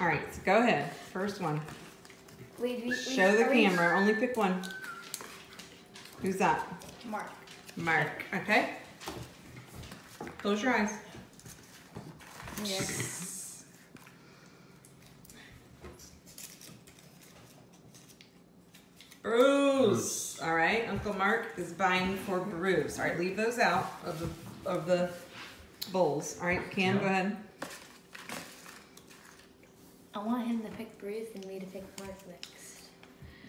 All right, so go ahead. First one. Wait, wait, wait, Show the we- camera. Only pick one. Who's that? Mark. Mark. Okay. Close your eyes. Yes. Bruce. All right, Uncle Mark is buying for Bruce. All right, leave those out of the of the bowls. All right, Cam, go ahead. I want him to pick Bruce and me to pick Mark next.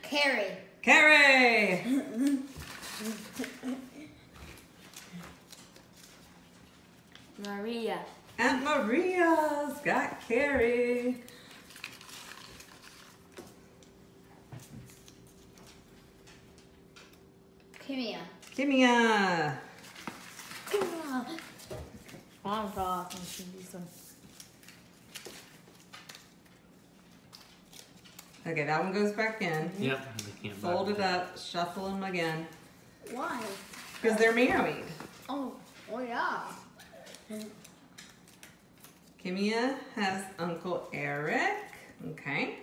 Carrie. Carrie. Maria. Aunt Maria's got Carrie. Kimia. Kimia. Kimia. I'm off. I'm gonna do some. Okay, that one goes back in. Yep. we can't Fold it them. up, shuffle them again. Why? Because they're married. Oh, oh yeah. Kimia has Uncle Eric. Okay.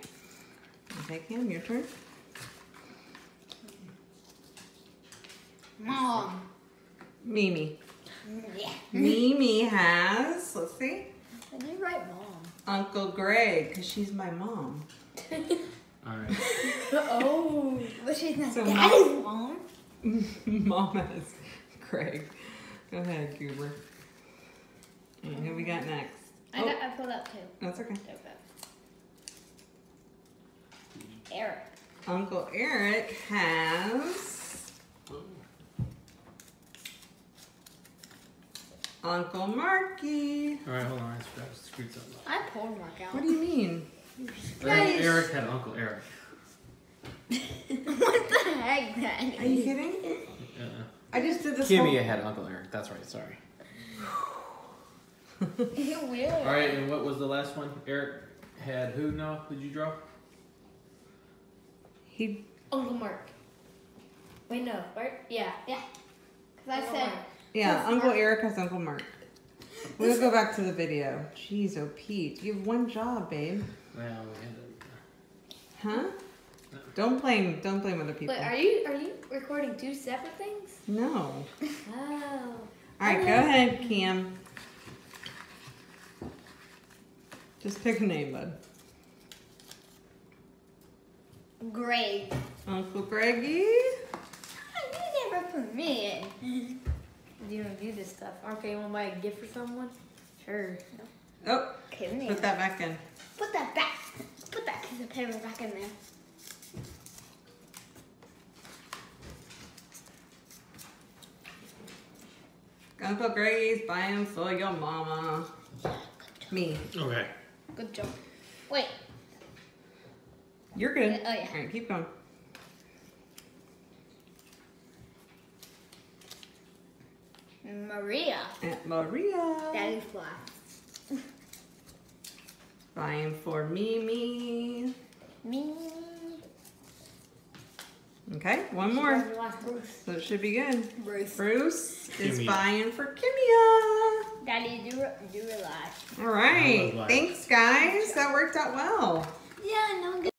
Okay, Kim, your turn. Mom. Mimi. Yeah. Mimi has, let's see, I you write mom. Uncle Greg, because she's my mom. All right. But she's not So daddy's mom. mom has Greg. Go ahead, Goober. And who we got next? I Oh, got I pulled up two. that's okay. Okay. Eric. Uncle Eric has Uncle Marky. All right, hold on. I screwed- screwed something up. I pulled Mark out. What do you mean? Eric, Eric had Uncle Eric. what the heck, Daddy? Are you kidding? Uh, I just did this Kimmy whole... had Uncle Eric. That's right. Sorry. You're weird. All right, and what was the last one? Eric had who? No, did you draw? He Uncle Mark. Wait, no. Where? Yeah, yeah. Because I said. Yeah, Uncle Mark. Eric has Uncle Mark. We'll go back to the video. Jeez, oh Pete, you have one job, babe. Well, we had to... Huh? Don't blame, don't blame other people. Wait, are you are you recording two separate things? No. Oh. All right, go ahead, Cam. Just pick a name, bud. Great. Uncle Greggy. Ah, you never put me in. Do you want to do this stuff? Okay, you want to buy a gift for someone? Sure. Oh, Okay, put that back in. put that back. Put that piece of paper back in there. Uncle Greggy's buying for your mama. Me. Okay. Good job. Wait. You're good. Yeah, oh, yeah. All right, keep going. Maria. Aunt Maria. Daddy's fly. Buying for Mimi. Me. Okay, one more. Bruce. So it should be good. Bruce. Bruce is Kimia. buying for Kimia. Daddy, do do relax. All right. I was like- Thanks, guys. That worked out well. Yeah, no good.